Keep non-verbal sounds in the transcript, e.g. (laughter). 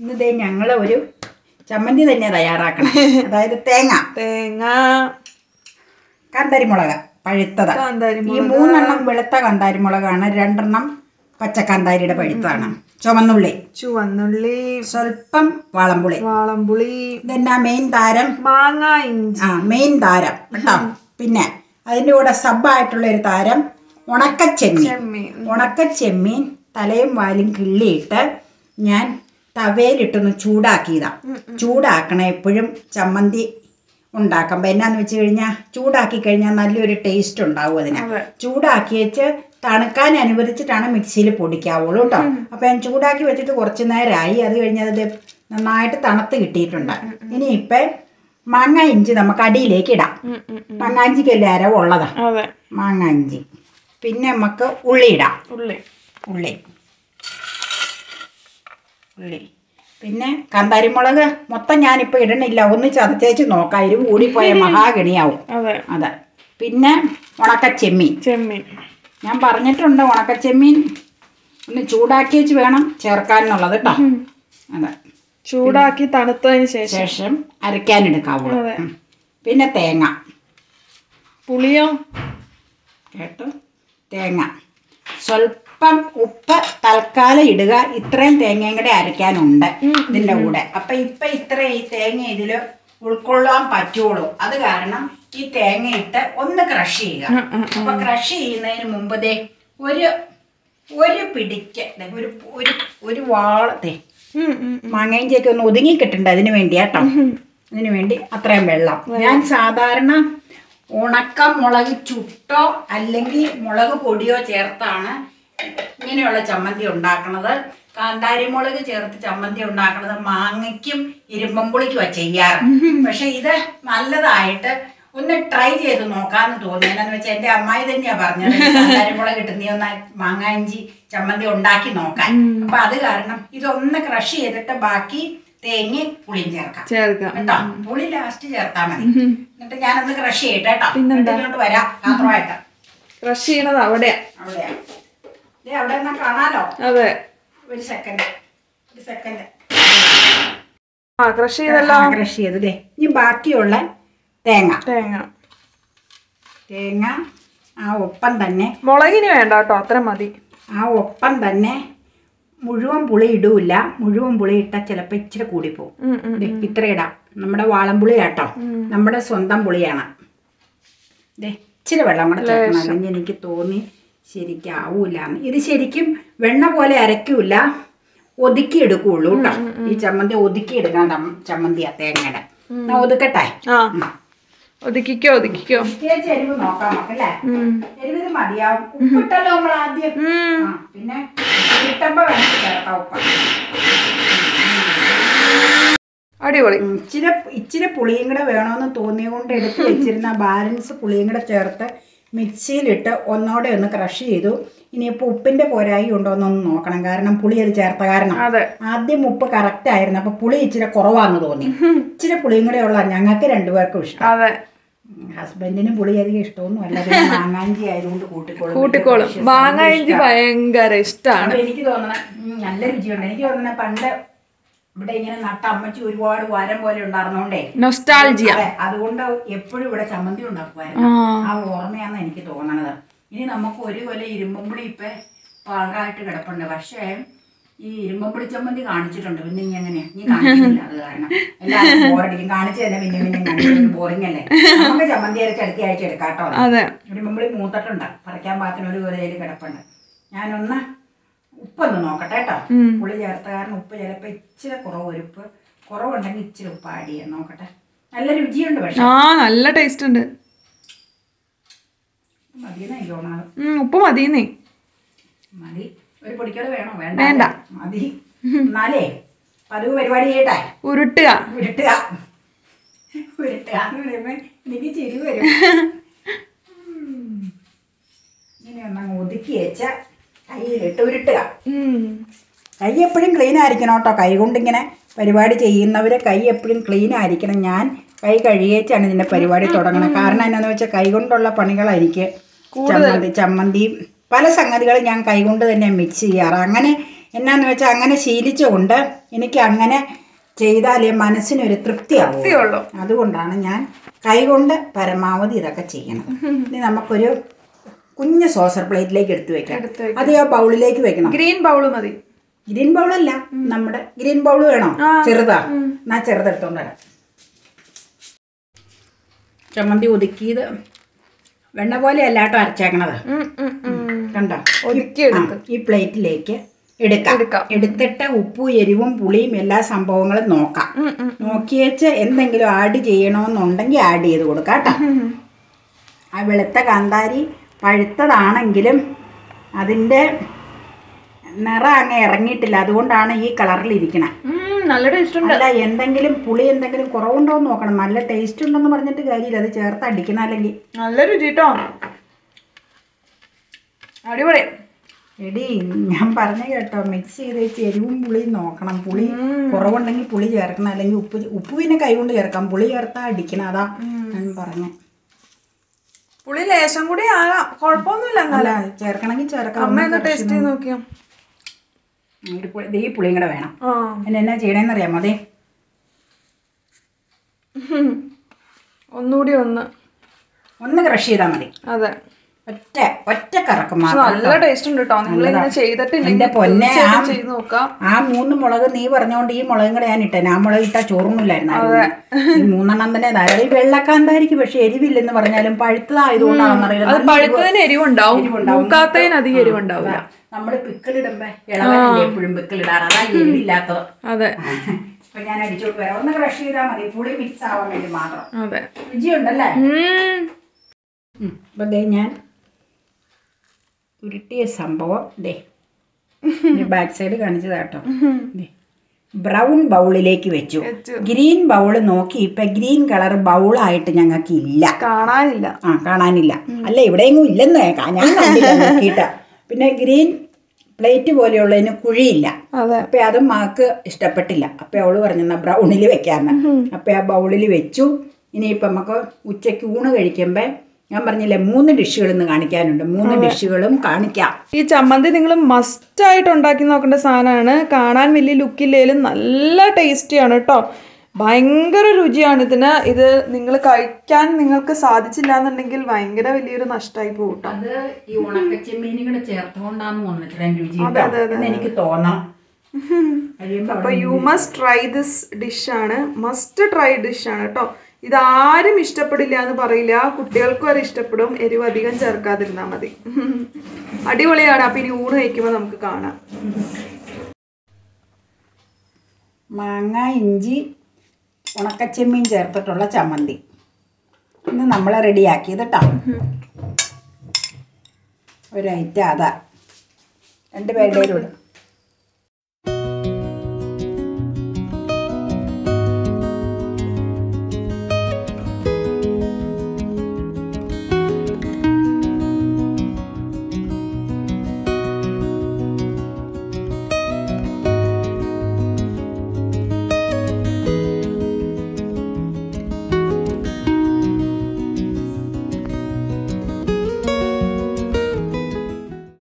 ഇന്ന് ഞങ്ങളെ ഒരു ചമ്മന്തി തന്നെ തയ്യാറാക്കണം. (laughs) അതായത് തേങ്ങ. തേങ്ങ. കാന്താരിമുളക് പഴുത്തത്. ഈ മൂന്നെണ്ണം വെളുത്ത കാന്താരിമുളകാണ് രണ്ടെണ്ണം പച്ചക്കാന്താരിയുടെ പഴുത്തതാണ് ചുവന്നുള്ളി. ചുവന്നുള്ളി. സ്വല്പം വാളംപുളി. വാളംപുളി. ഇതെന്നാ മെയിൻ താരം? മാങ്ങ ഇഞ്ചി. ആ മെയിൻ താരം. കേട്ടോ? പിന്നെ അതിന്റെ കൂടെ സബ്ബായിട്ടുള്ള ഒരു താരം ഉണക്കച്ചെമ്മീൻ. ചെമ്മീൻ. ഉണക്കച്ചെമ്മീൻ തലയും വാലും കിള്ളിയിട്ട് ഞാൻ തവയിലിട്ടൊന്ന് ചൂടാക്കിയതാ. ചൂടാക്കണം എപ്പോഴും ചമ്മന്തി ഉണ്ടാക്കുമ്പോൾ എന്നാന്ന് വെച്ച് കഴിഞ്ഞാൽ ചൂടാക്കി കഴിഞ്ഞാൽ നല്ലൊരു ടേസ്റ്റ് ഉണ്ടാവും അതിന്. ചൂടാക്കി വെച്ച് തണുക്കാൻ അനുവദിച്ചിട്ടാണ് മിക്സിയിൽ പൊടിക്കാവുള്ളൂ കേട്ടോ അപ്പം ഞാൻ ചൂടാക്കി വെച്ചിട്ട് കുറച്ച് നേരമായി അത് കഴിഞ്ഞ് അത് നന്നായിട്ട് തണുത്ത് കിട്ടിയിട്ടുണ്ട്. ഇനി ഇപ്പം മാങ്ങ ഇഞ്ചി നമുക്ക് അടിയിലേക്ക് ഇടാം. മാങ്ങ ഇഞ്ചിക്കല്ലേ അതെ. മാങ്ങ ഇഞ്ചി. പിന്നെ നമുക്ക് ഉള്ളി ഇടാം. ഉള്ളി. ഉള്ളി. ഉള്ളി. പിന്നെ കാന്താരിമുളക് മൊത്തം ഞാനിപ്പോൾ ഇടണില്ല. ഒന്ന് ചതച്ചേച്ച് നോക്കാം. എരിവ് കൂടിപ്പോയ (laughs) മഹാഗണിയാവും. അതെ. അതെ. പിന്നെ ഉണക്കച്ചെമ്മീൻ. ചെമ്മീൻ. ഞാൻ പറഞ്ഞിട്ടുണ്ട് ഉണക്കച്ചെമ്മീൻ ഒന്ന് ചൂടാക്കി വെച്ച് വേണം ചേർക്കാനുള്ളത് കേട്ടോ അതെ. ചൂടാക്കി തണുത്തതിന് ശേഷം. ശേഷം അരയ്ക്കാനെടുക്കാവുള്ളൂ. പിന്നെ തേങ്ങ. പുളിയോ? കേട്ടോ? തേങ്ങ. സ്വല്പം ഉപ്പ് തൽക്കാലം ഇടുക. ഇത്രയും തേങ്ങയും കൂടെ അരയ്ക്കാനുണ്ട് ഇതിന്റെ കൂടെ. അപ്പം ഇപ്പൊ ഇത്ര ഈ തേങ്ങ ഇതിൽ ഉൾക്കൊള്ളാൻ പറ്റുള്ളൂ. അത് കാരണം ഈ തേങ്ങ ഇട്ട് ഒന്ന് ക്രഷ് ചെയ്യുക. അപ്പൊ ക്രഷ് ചെയ്യുന്നതിന് മുമ്പ് ദേ ഒരു ഒരു പിടിക്ക് ഒരു ഒരു ഒരു വാളത്തെ ഉം. ഒന്ന് ഒതുങ്ങി കിട്ടണ്ട അതിന് വേണ്ടി കേട്ടോ. അതിന് വേണ്ടി അത്രയും വെള്ളം. ഞാൻ സാധാരണ ഉണക്ക മുളക് ചുട്ടോ അല്ലെങ്കിൽ മുളക് പൊടിയോ ചേർത്താണ് ഇങ്ങനെയുള്ള ചമ്മന്തി ഉണ്ടാക്കണത് കാന്താരി മുളക് ചേർത്ത് ചമ്മന്തി ഉണ്ടാക്കണത് മാങ്ങയ്ക്കും ഇരുമ്പമ്പുളിക്കുമാ ചെയ്യാറ്. പക്ഷെ ഇത് നല്ലതായിട്ട് ഒന്ന് ട്രൈ ചെയ്ത് നോക്കാന്ന് തോന്നി എന്നാന്ന് വെച്ചാൽ എന്റെ അമ്മായി തന്നെയാ പറഞ്ഞത് കാന്താരി മുളക് കിട്ടും നീ ഒന്ന് മാങ്ങാഞ്ചി ചമ്മന്തി ഉണ്ടാക്കി നോക്കാൻ. അപ്പൊ അത് കാരണം ഇതൊന്ന് ക്രഷ് ചെയ്തിട്ട് ബാക്കി തേങ്ങ പുളിയും ചേർക്കാം. കേട്ടോ? പുളി ലാസ്റ്റ് ചേർത്താൽ മതി. എന്നിട്ട് ഞാനൊന്ന് ക്രഷ് ചെയ്യട്ടെ കേട്ടോ. വരാം. മാത്രമായിട്ട് ക്രഷ് ചെയ്യണത് അവിടെയാ. അവിടെയാ. അവിടെ കാണാലോ? അതെ. ഒരു സെക്കൻഡ് ഒരു സെക്കൻഡ് ആ ക്രഷ് ചെയ്തല്ലോ. ക്രഷ് ചെയ്ത് ദേ. ഇനി ബാക്കിയുള്ള തേങ്ങ. തേങ്ങ. തേങ്ങ ആ ഒപ്പം തന്നെ മുളകിന് വേണ്ട കേട്ടോ അത്ര മതി. ആ ഒപ്പം തന്നെ മുഴുവൻ പുളി ഇടൂല മുഴുവൻ പുളി ഇട്ടാൽ ചിലപ്പോൾ ഇച്ചിരി കൂടിപ്പോവും. ഇത്ര ഇടാം. നമ്മുടെ വാളംപുളി കേട്ടോ. നമ്മുടെ സ്വന്തം പുളിയാണ്. ഇച്ചിരി വെള്ളം കൂടെ ചേർക്കണം. എനിക്ക് തോന്നി ശരിക്കാവൂല. ഇത് ശരിക്കും വെണ്ണ പോലെ അരയ്ക്കൂല ഒതുക്കി എടുക്കുള്ളൂ കേട്ടോ ഈ ചമ്മന്തി ഒതുക്കി എടുക്കാൻ ചമ്മന്തി ചമ്മന്തിയാ തേങ്ങയുടെ ഒതുക്കട്ടെ? ആ. ഒതുക്കിക്കോ ഒതുക്കിക്കോ. ചെരുവ് നോക്കാം. എരിവ് ഇത് മതിയാവും. ഉപ്പിട്ടല്ലോ നമ്മൾ ആദ്യം. പിന്നെ കിട്ടുമ്പോ വേണം ചേർക്കാം ഉപ്പ്. അടിപൊളി. ഇച്ചിരി ഇച്ചിരി പുളിയും കൂടെ വേണമെന്ന് തോന്നിയതുകൊണ്ട് എടുത്ത് വെച്ചിരുന്ന ബാലൻസ് പുളിയും കൂടെ ചേർത്ത് മിക്സിയിലിട്ട് ഒന്നോടെ ഒന്ന് ക്രഷ് ചെയ്തു. ഇനിയിപ്പോൾ ഉപ്പിന്റെ പോരായി ഉണ്ടോ എന്നൊന്ന് നോക്കണം. കാരണം പുളി അത് ചേർത്ത കാരണം ആദ്യം ഉപ്പ് കറക്റ്റ് ആയിരുന്നു. അപ്പോൾ പുളി ഇച്ചിരി കുറവാന്ന് തോന്നി. ഇച്ചിരി പുളിയും കൂടെ ഉള്ള ഞങ്ങൾക്ക് രണ്ടുപേർക്കും ഇഷ്ടം. ഹസ്ബൻഡിനും പുളി അധികം ഇഷ്ടമൊന്നും അല്ല. മാങ്ങാഞ്ചി ആയതുകൊണ്ട് കൂട്ടിക്കോളും. കൂട്ടിക്കോളും. മാങ്ങാഞ്ചി ഭയങ്കര ഇഷ്ടമാണ്. എനിക്ക് തോന്നണം നല്ല രുചിയുണ്ട്. എനിക്ക് തോന്നണ പണ്ട് ഇവിടെ ഇങ്ങനെ നട്ട അമ്മച്ചി ഒരുപാട് വാരം പോലെ ഉണ്ടായിരുന്നോണ്ടേ. നൊസ്റ്റാൾജിയ അതെ അതുകൊണ്ട് എപ്പോഴും ഇവിടെ ചമ്മന്തി ഉണ്ടാക്കുമായിരുന്നു. ആ. ഓർമ്മയാന്ന് എനിക്ക് തോന്നണത്. ഇനി നമുക്ക് ഒരു കൊല ഇരുമ്പുമ്പുളി ഇപ്പൊ പാകായിട്ട് കിടപ്പുണ്ട്. പക്ഷേ ഈ ഇരുമ്പുമ്പുളി ചമ്മന്തി കാണിച്ചിട്ടുണ്ട്. പിന്നെ ഇനി എങ്ങനെയാ? നീ കാണിച്ചില്ല അത് കാരണം. എല്ലാവരും ബോറടിക്കും. കാണിച്ചു തന്നെ പിന്നെ പിന്നെ ബോറിംഗ് അല്ലേ? നമുക്ക് ചമ്മന്തി അരച്ച് അടുത്ത ആഴ്ച എടുക്കാം കേട്ടോ. അതെ. ഇരുമ്പുമ്പുളി മൂത്തിട്ടുണ്ട്. പറിക്കാൻ പാത്രം ഒരു കൊലയിൽ കിടപ്പുണ്ട്. ഞാനൊന്ന് ഉപ്പൊന്ന് നോക്കട്ടെ കേട്ടോ. പുളി ചേർത്ത കാരണം ഉപ്പ് ചിലപ്പോൾ ഇച്ചിരി കുറവ് ഉപ്പ് കുറവുണ്ടെങ്കിൽ ഇച്ചിരി ഉപ്പ് ആഡ് ചെയ്യാൻ നോക്കട്ടെ. നല്ല രുചിയുണ്ട് പക്ഷെ. ആ നല്ല ടേസ്റ്റ് ഉണ്ട്. മതിയെന്ന് എനിക്ക് ഉപ്പ് മതിയെന്നേ. മതി. ഒരു പൊടിക്കട് വേണോ? വേണ്ട വേണ്ട. മതി. എന്നാലേ പതിവ് പരിപാടി ചെയ്യട്ടെ. ഉരുട്ടുക. ഉരുട്ടുക. ഉരുട്ടുക എന്ന് പറയുമ്പോ എനിക്ക് ചിരി വരും. (laughs) ഇങ്ങനെ ഒന്നങ്ങ് ഒതുക്കി വെച്ച കയ്യിലിട്ട് ഉരുട്ടുക. കൈ എപ്പോഴും ക്ലീൻ ആയിരിക്കണം കേട്ടോ. കൈ കൊണ്ടിങ്ങനെ പരിപാടി ചെയ്യുന്നവരെ കൈ എപ്പോഴും ക്ലീൻ ആയിരിക്കണം. ഞാൻ കൈ കഴുകിയേച്ചാണ് ഇതിന്റെ പരിപാടി തുടങ്ങുന്നത് കാരണം എന്നാന്ന് വെച്ചാൽ കൈ കൊണ്ടുള്ള പണികളായിരിക്കും. ചമ്മന്തി ചമ്മന്തിയും പല സംഗതികളും ഞാൻ കൈകൊണ്ട് തന്നെ മിക്സ് ചെയ്യാറ്. അങ്ങനെ എന്നാന്ന് വെച്ചാൽ അങ്ങനെ ശീലിച്ചുകൊണ്ട് എനിക്ക് അങ്ങനെ ചെയ്താലേ മനസ്സിനൊരു തൃപ്തി. അതുകൊണ്ടാണ് ഞാൻ കൈകൊണ്ട് പരമാവധി ഇതൊക്കെ ചെയ്യണം ഇനി നമുക്കൊരു കുഞ്ഞ് സോസർ പ്ലേറ്റിലേക്ക് എടുത്തു വെക്കാം. അത് ആ ബൗളിലേക്ക് വെക്കണം. ഗ്രീൻ ബൗൾ മതി. ഗ്രീൻ ബൗളല്ല നമ്മുടെ ഗ്രീൻ ബൗൾ വേണോ? ചെറുതാ. ഞാൻ ചെറുതെടുത്തോണ്ട് വരാം. ചമ്മന്തി ഒതുക്കിയത് വെണ്ണ പോലെ അല്ലാട്ടോ അരച്ചേക്കണത്. കണ്ടോ? ഈ പ്ലേറ്റിലേക്ക് എടുക്കാം. എടുത്തിട്ട് ഉപ്പും എരിവും പുളിയും എല്ലാ സംഭവങ്ങളും നോക്കാം. നോക്കിയേച്ച് എന്തെങ്കിലും ആഡ് ചെയ്യണമെന്നുണ്ടെങ്കിൽ ആഡ് ചെയ്ത് കൊടുക്കാം കേട്ടോ. ആ വെളുത്ത കാന്താരി പഴുത്തതാണെങ്കിലും അതിന്റെ നിറം അങ്ങ് ഇറങ്ങിയിട്ടില്ല. അതുകൊണ്ടാണ് ഈ കളറിൽ ഇരിക്കണം. നല്ല ടേസ്റ്റ് ഉണ്ട്. അല്ല എന്തെങ്കിലും പുളി എന്തെങ്കിലും കുറവുണ്ടോ എന്ന് നോക്കണം. നല്ല ടേസ്റ്റ് ഉണ്ടെന്ന് പറഞ്ഞിട്ട് കാര്യമില്ല. അത് ചേർത്ത് അടിക്കണം അല്ലെങ്കിൽ. നല്ല രുചി കേട്ടോ അടിപൊളി. എടി ഞാൻ പറഞ്ഞു കേട്ടോ മിക്സ് ചെയ്ത് വെച്ച് എരിവും പുളിയും നോക്കണം. പുളി കുറവുണ്ടെങ്കിൽ പുളി ചേർക്കണം. അല്ലെങ്കിൽ ഉപ്പ് ഉപ്പ് പിന്നെ കൈ കൊണ്ട് ചേർക്കാം. പുളി ചേർത്താ അടിക്കണം. അതാ ഞാൻ പറഞ്ഞു. പുളി ലേശം കൂടി ആകാം. കുഴപ്പമൊന്നുമില്ല എന്നാലേ. ചേർക്കണമെങ്കിൽ ചേർക്കാം അമ്മ ഒന്ന് ടേസ്റ്റ് ചെയ്ത് നോക്കിയോ? ഒരു ഈ പുളിയും കൂടെ വേണം. പിന്നെ എന്നാ ചെയ്യണേന്ന് അറിയാമോ? അതെ. ഒന്നുകൂടി ഒന്ന്. ഒന്ന് ക്രഷ് ചെയ്താൽ മതി. അതെ. ഒറ്റ ഒറ്റ കറക്കം നല്ല ടേസ്റ്റ് ഉണ്ട് കേട്ടോ. നിങ്ങൾ ഇങ്ങനെ പൊന്നെ, ചെയ്ത് നോക്കാം. ആ മൂന്ന് മുളക് നീ പറഞ്ഞോണ്ട് ഈ മുളകും കൂടെ ഞാൻ ഇട്ടേ ആ മുളക് ഇട്ടാ ചോറൊന്നുമില്ലായിരുന്നു ഈ മൂന്നെണ്ണം തന്നെ ധാരാളം ഈ വെള്ളക്കാന്തായിരിക്കും പക്ഷെ എരിവില്ലെന്ന് പറഞ്ഞാലും പഴുത്തതായതുകൊണ്ടാണെന്നറിയില്ല. പഴുത്തതിന് എരിവുണ്ടാവും. മൂക്കാത്തതിന് അധികം എരിവുണ്ടാവില്ല നമ്മൾ പിക്കിളിടുമ്പോ ഇളവനല്ലേ എപ്പോഴും പിക്കിളിടാറ്? അതാ എരിവില്ലാത്തത്. അതെ. അപ്പൊ ഞാൻ അടിച്ചോട്ട് വരാം. ഒന്ന് ക്രഷ് ചെയ്താൽ മതി. പുളി മിക്സ് ആവാൻ വേണ്ടി മാത്രം. അതെ. രുചിയുണ്ടല്ലേ. അപ്പൊ ഞാൻ ഉരുട്ടിയ സംഭവം. ദേ ബാക്ക് സൈഡ് കാണിച്ചത് കേട്ടോ. ദേ. ബ്രൗൺ ബൗളിലേക്ക് വെച്ചു. ഗ്രീൻ ബൗൾ നോക്കി ഇപ്പൊ ഗ്രീൻ കളർ ബൗളായിട്ട് ഞങ്ങൾക്ക് ഇല്ല കാണാനില്ല. ആ കാണാനില്ല. അല്ല ഇവിടെയെങ്ങും ഇല്ലെന്ന് ഞാൻ കണ്ടില്ല നോക്കിയിട്ട്. പിന്നെ ഗ്രീൻ പ്ലേറ്റ് പോലെയുള്ളതിന് കുഴിയില്ല. അപ്പൊ അതും മാക്ക് ഇഷ്ടപ്പെട്ടില്ല. അപ്പൊ അവൾ പറഞ്ഞു ബ്രൗണിൽ വെക്കാന്ന് അപ്പൊ ആ ബൗളിൽ വെച്ചു. ഇനിയിപ്പൊ നമുക്ക് ഉച്ചയ്ക്ക് ഊണ് കഴിക്കുമ്പോ ഞാൻ പറഞ്ഞില്ലേ മൂന്ന് ഡിഷുകൾ ഇന്ന് കാണിക്കാനുണ്ട്. മൂന്ന് ഡിഷുകളും കാണിക്കാം. ഈ ചമ്മന്തി നിങ്ങൾ മസ്റ്റ് ആയിട്ട് ഉണ്ടാക്കി നോക്കേണ്ട സാധനമാണ്. കാണാൻ വലിയ ലുക്കില്ലേലും നല്ല ടേസ്റ്റിയാണ് കേട്ടോ ഭയങ്കര രുചിയാണ് ഇതിന്. ഇത് നിങ്ങൾ കഴിക്കാൻ നിങ്ങൾക്ക് സാധിച്ചില്ല എന്നുണ്ടെങ്കിൽ ഭയങ്കര വലിയൊരു നഷ്ടമായി പോകും അത് ഈ ഉണക്കച്ചെമ്മീനുകൾ ചേർത്തുകൊണ്ടാന്ന് തോന്നിട്ട് രുചി എനിക്ക് തോന്നാം. (laughs) അപ്പൊ യു മസ്റ്റ് ട്രൈ ദിസ് ഡിഷാണ് മസ്റ്റ് ട്രൈ ഡിഷാണ് കേട്ടോ ഇതാരും ഇഷ്ടപ്പെടില്ല എന്ന് പറയില്ല. കുട്ടികൾക്കും അത് ഇഷ്ടപ്പെടും. എരിവ് അധികം ചേർക്കാതിരുന്നാൽ മതി. അടിപൊളിയാണ്. അപ്പൊ ഇനി ഊണ് കഴിക്കുമ്പോൾ നമുക്ക് കാണാം. മാങ്ങ ഇഞ്ചി ഉണക്കച്ചെമ്മീൻ ചേർത്തിട്ടുള്ള ചമ്മന്തി. ഇന്ന് നമ്മൾ റെഡിയാക്കിയത് കേട്ടോ ഒരു ഐറ്റം അതാ. രണ്ട് പേരുടെ കൂടെ.